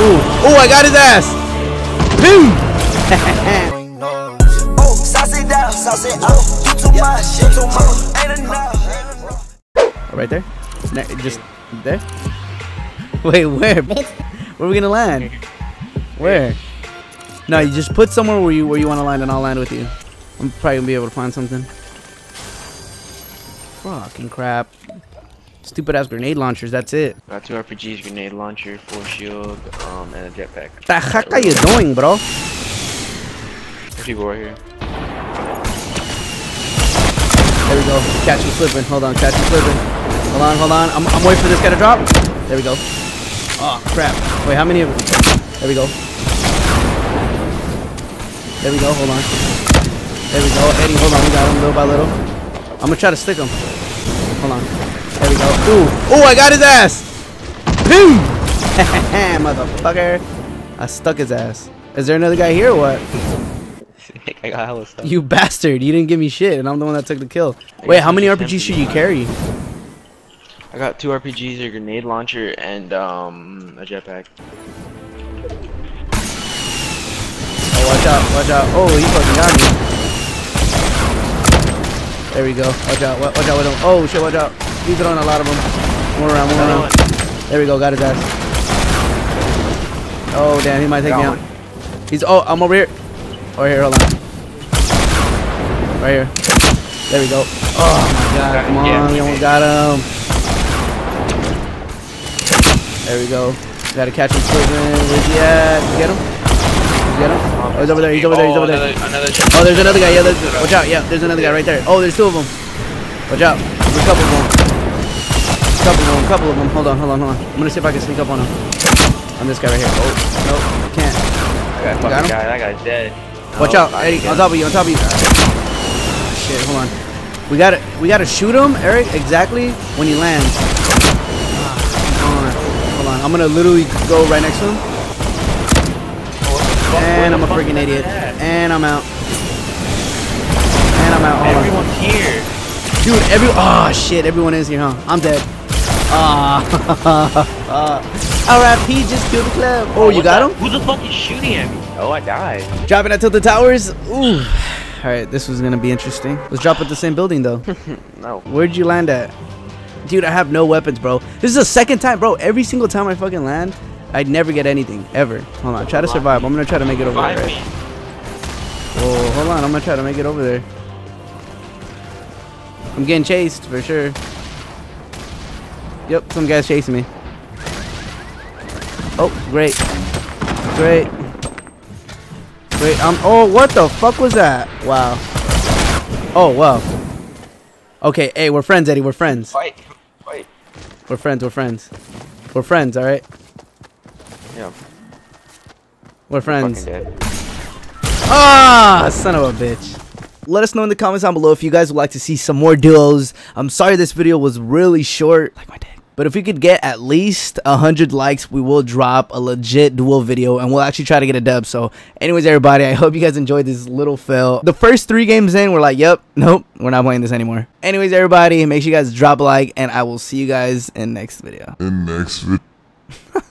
Ooh, ooh, I got his ass. Boom. Oh, sauce it down, sauce it up. You too much, you too much. Ain't enough. Right there. Ne- Just there. Wait, where? Where are we gonna land? Where? No, you just put somewhere where you where you want to land, and I'll land with you. I'm probably gonna be able to find something. Fucking crap. Stupid ass grenade launchers. That's it. Got two RPGs, grenade launcher, full shield, um, and a jetpack. The heck are you doing, bro? There's people right here. There we go. Catch you slipping. Hold on, catch you slipping. Hold on, hold on. I'm, I'm waiting for this guy to drop. There we go. Oh, crap. Wait, how many of them? There we go. There we go. Hold on. There we go. Eddie, hold on. We got him little by little. I'm to try to stick him. Hold on. There we go. Ooh. Ooh, I got his ass. Boom. Motherfucker. I stuck his ass. Is there another guy here or what? I got hella stuff. You bastard. You didn't give me shit, and I'm the one that took the kill. Wait, how many RPGs should you carry? I got two RPGs, a grenade launcher, and um, a jetpack. Oh, watch out, watch out. Oh, he fucking got me. There we go. Watch out, watch out watch out. Oh, shit, watch out. He's throwing a lot of them. One around, one around. There we go, got his ass. Oh, damn, he might take me Got out. He's, oh, I'm over here. Over here, hold on. Right here. There we go. Oh, my God, come on, we almost got him. There we go. We Gotta catch him slipping. Where's he at? Did you get him? Did you get him? Oh, he's over there, he's over there, he's over there. Oh, another, another Oh, there's another guy. Yeah, there's, watch out. Yeah, there's another guy right there. Oh, there's two of them. Watch out. There's a couple of them. Couple of them. Couple of them. Hold on, hold on, hold on. I'm gonna see if I can sneak up on him. On this guy right here. Oh, no, I can't. That got him? guy, that guy's dead. Watch No, out, I Eddie. On top of you. On top of you. Shit. Hold on. We gotta, we gotta shoot him, Eric. Exactly when he lands. Ah, Hold on. Hold on. I'm gonna literally go right next to him. And I'm a freaking idiot. And I'm out. And I'm out. Hold on. Everyone's here. Dude, every oh shit, everyone is here, huh? I'm dead. Ah, R.I.P. Just killed the club. Oh, you got the- him? Who the fuck is shooting at me? Oh, I died. Dropping at Tilted Towers. Ooh. All right, this was gonna be interesting. Let's drop at the same building though. No. Where'd you land at? Dude, I have no weapons, bro. This is the second time, bro. Every single time I fucking land, I'd never get anything ever. Hold on, try to survive. I'm gonna try to make it over there. Revive Right? me. Whoa, hold on. I'm gonna try to make it over there. I'm getting chased for sure. Yep, some guy's chasing me. Oh, great. Great. Great. Um. Oh, what the fuck was that? Wow. Oh, wow. Okay, hey, we're friends, Eddie. We're friends. Fight. Fight. We're friends. We're friends. We're friends, all right? Yeah. We're friends. Fucking. Ah, son of a bitch. Let us know in the comments down below if you guys would like to see some more duos. I'm sorry this video was really short. Like my dick. But if we could get at least 100 likes, we will drop a legit duo video and we'll actually try to get a dub. So anyways, everybody, I hope you guys enjoyed this little fail. The first three games in, we're like, yep, nope, we're not playing this anymore. Anyways, everybody, make sure you guys drop a like and I will see you guys in next video. in next video.